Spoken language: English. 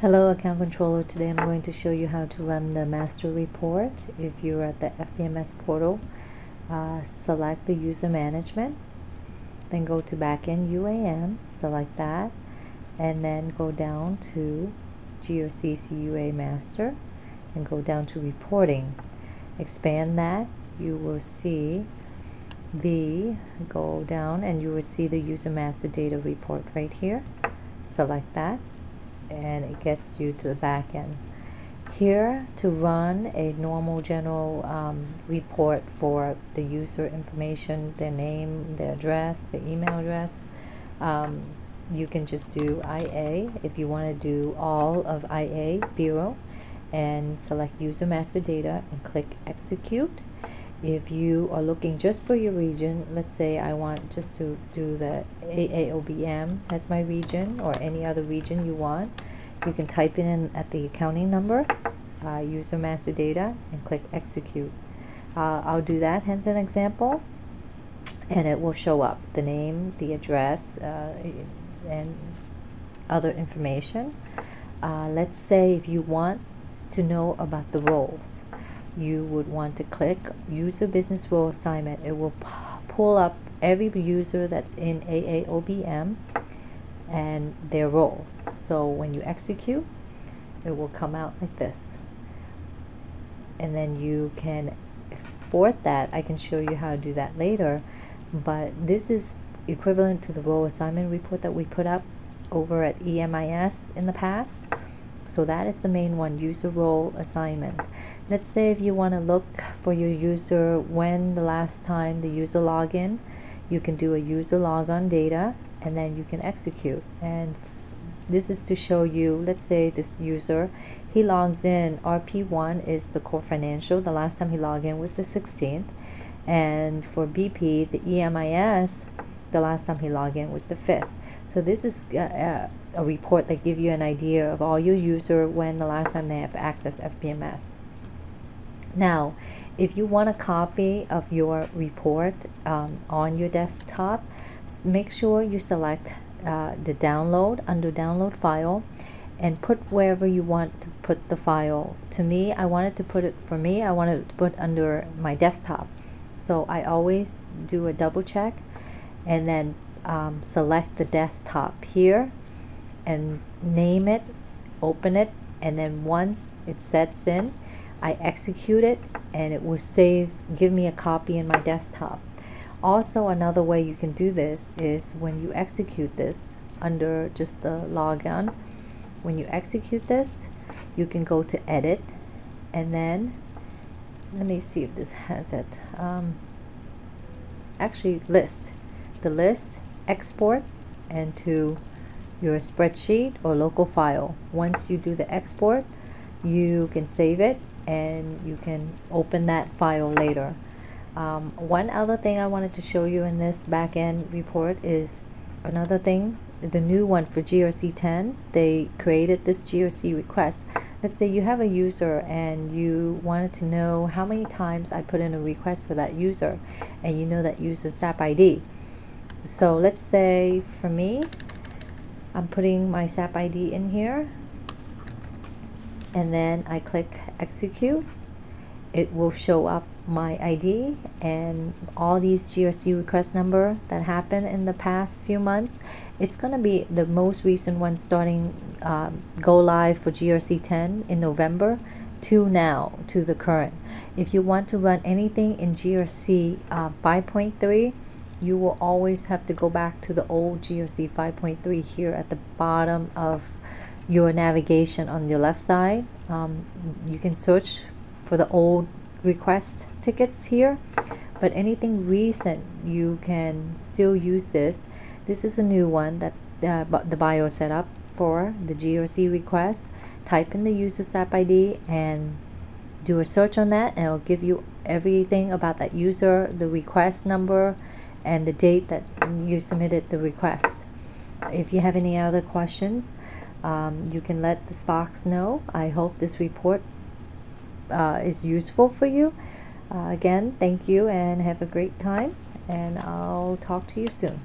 Hello account controller. Today I'm going to show you how to run the master report. If you're at the FBMS portal uh, select the user management then go to backend UAM select that and then go down to GRC CUA master and go down to reporting. Expand that. You will see the go down and you will see the user master data report right here. Select that and it gets you to the back end. Here to run a normal general um, report for the user information, their name, their address, the email address, um, you can just do IA if you want to do all of IA Bureau and select user master data and click execute if you are looking just for your region let's say I want just to do the AAOBM as my region or any other region you want you can type in at the accounting number uh, user master data and click execute. Uh, I'll do that as an example and it will show up the name the address uh, and other information. Uh, let's say if you want to know about the roles you would want to click user business role assignment. It will pull up every user that's in AAOBM and their roles. So when you execute it will come out like this. And then you can export that. I can show you how to do that later. But this is equivalent to the role assignment report that we put up over at EMIS in the past so that is the main one, user role assignment. Let's say if you want to look for your user when the last time the user login, you can do a user logon data and then you can execute. And this is to show you, let's say this user, he logs in, RP1 is the core financial, the last time he logged in was the 16th. And for BP, the EMIS, the last time he logged in was the 5th. So this is uh, uh, a report that give you an idea of all your user when the last time they have accessed FBMS. Now, if you want a copy of your report um, on your desktop, make sure you select uh, the download under download file and put wherever you want to put the file. To me, I wanted to put it, for me, I wanted to put under my desktop. So I always do a double check and then um, select the desktop here and name it, open it, and then once it sets in, I execute it and it will save, give me a copy in my desktop. Also, another way you can do this is when you execute this under just the logon, when you execute this, you can go to edit and then let me see if this has it. Um, actually, list. The list export and to your spreadsheet or local file. Once you do the export, you can save it and you can open that file later. Um, one other thing I wanted to show you in this backend report is another thing, the new one for GRC 10, they created this GRC request. Let's say you have a user and you wanted to know how many times I put in a request for that user and you know that user's SAP ID. So let's say for me, I'm putting my SAP ID in here and then I click execute. It will show up my ID and all these GRC request number that happened in the past few months. It's going to be the most recent one starting um, go live for GRC 10 in November to now to the current. If you want to run anything in GRC uh, 5.3 you will always have to go back to the old GRC 5.3 here at the bottom of your navigation on your left side. Um, you can search for the old request tickets here, but anything recent, you can still use this. This is a new one that uh, the bio set up for the GRC request. Type in the user SAP ID and do a search on that and it'll give you everything about that user, the request number, and the date that you submitted the request. If you have any other questions, um, you can let this box know. I hope this report uh, is useful for you. Uh, again, thank you and have a great time, and I'll talk to you soon.